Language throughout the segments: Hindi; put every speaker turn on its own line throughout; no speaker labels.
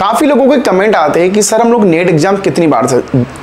काफ़ी लोगों के कमेंट आते हैं कि, सर, हम लोग नेट एग्ज़ाम कितनी बार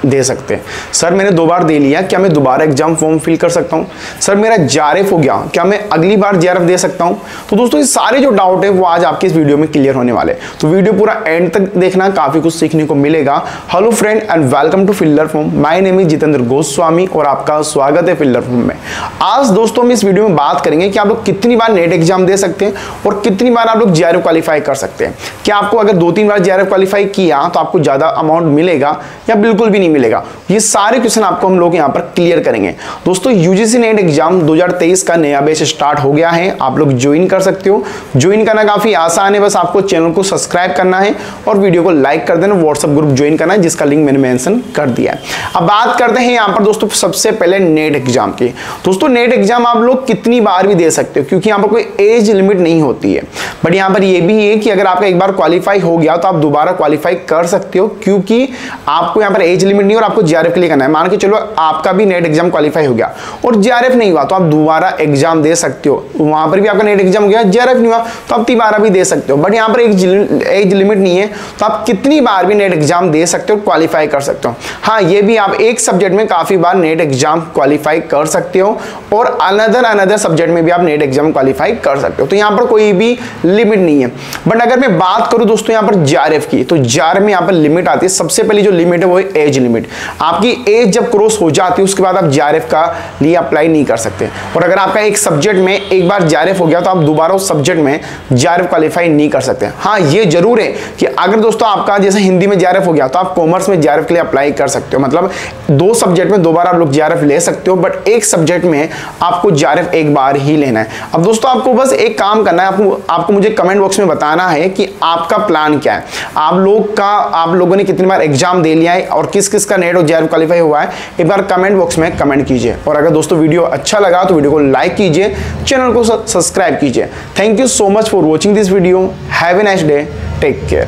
दे सकते हैं? सर, मैंने दो बार दे लिया, क्या मैं दोबारा एग्ज़ाम फॉर्म फिल कर सकता हूँ? सर, मेरा जारेफ हो गया, क्या मैं अगली बार जे दे सकता हूँ? तो दोस्तों, ये सारे जो डाउट है, वो आज आपके इस वीडियो में क्लियर होने वाले तो वीडियो पूरा एंड तक देखना, काफ़ी कुछ सीखने को मिलेगा। Hello friend and welcome to fielder form my name is Jitendra Goswami और आपका स्वागत है फिल्डर फॉर्म में। आज दोस्तों, हम इस वीडियो में बात करेंगे कि आप लोग कितनी बार नेट एग्ज़ाम दे सकते हैं और कितनी बार आप लोग जे क्वालिफाई कर सकते हैं। क्या आपको अगर दो तीन बार जे क्वालिफाई किया तो आपको ज़्यादा अमाउंट मिलेगा या बिल्कुल भी नहीं मिलेगा। ये सारे क्वेश्चन आपको हम लोग यहाँ पर क्लियर करेंगे। दोस्तों यूजीसी नेट एग्ज़ाम 2023 का नया बेच स्टार्ट हो गया है। आप लोग ज्वाइन कर सकते हो। ज्वाइन करना काफ़ी आसान है। बस आपको चैनल को सब्सक्राइब करना है और वीडियो को लाइक कर देना व्हाट्सअप ग्रुप ज्वाइन करना है, जिसका लिंक मैंने मैंशन कर दिया है। अब बात करते हैं यहाँ पर, दोस्तों, सबसे पहले नेट एग्ज़ाम की। दोस्तों नेट एग्ज़ाम आप लोग कितनी बार भी दे सकते हो, क्योंकि यहाँ पर कोई एज लिमिट नहीं होती है। बट यहाँ पर यह भी है कि अगर आपका एक बार क्वालिफाई हो गया तो आप दोबारा क्वालिफाई कर सकते हो, क्योंकि आपको यहाँ पर एज लिमिट नहीं और आपको जीआरएफ के लिए करना है। मान के चलो, आपका भी नेट एग्ज़ाम क्वालिफाई हो गया और जीआरएफ नहीं हुआ तो आप दोबारा एग्ज़ाम दे सकते हो। वहाँ पर भी आपका नेट एग्ज़ाम हो गया जीआरएफ नहीं हुआ तो आप तिबारा भी दे सकते हो। बट यहाँ पर एज लिमिट नहीं है तो आप कितनी बार भी नेट एग्ज़ाम दे सकते हो क्वालिफाई कर सकते हो। हाँ ये भी आप एक सब्जेक्ट में काफ़ी बार नेट एग्ज़ाम क्वालिफाई कर सकते हो और अनदर अनदर सब्जेक्ट में भी आप नेट एग्ज़ाम क्वालिफाई कर सकते हो। तो यहाँ पर कोई भी लिमिट नहीं है। बट अगर मैं बात करूँ दोस्तों, यहाँ पर जीआरएफ की तो जीआरएफ में यहाँ पर लिमिट आती है। सबसे पहली जो लिमिट है वो है एज लिमिट आपकी एज जब क्रॉस हो जाती है, उसके बाद आप जीआरएफ का लिए अप्लाई नहीं कर सकते। और अगर आपका एक सब्जेक्ट में एक बार जीआरएफ हो गया तो आप दोबारा उस सब्जेक्ट में जीआरएफ क्वालिफाई नहीं कर सकते। हाँ ये ज़रूर है कि अगर दोस्तों आपका जैसे हिंदी में जीआरएफ हो गया तो आप कॉमर्स में जीआरएफ के लिए अप्लाई कर सकते हो। मतलब दो सब्जेक्ट में दोबारा आप लोग जीआरएफ ले सकते हो बट एक सब्जेक्ट में आपको जीआरएफ एक बार ही लेना है। अब दोस्तों, आपको बस एक काम करना है, आपको आपको मुझे कमेंट बॉक्स में बताना है कि आपका प्लान क्या है। आप लोग का, आप लोगों ने कितनी बार एग्ज़ाम दे लिया है और किस किस का नेट और जेआर क्वालिफाई हुआ है, एक बार कमेंट बॉक्स में कमेंट कीजिए। और अगर दोस्तों वीडियो अच्छा लगा तो वीडियो को लाइक कीजिए चैनल को सब्सक्राइब कीजिए। Thank you so much for watching this video have a nice day take care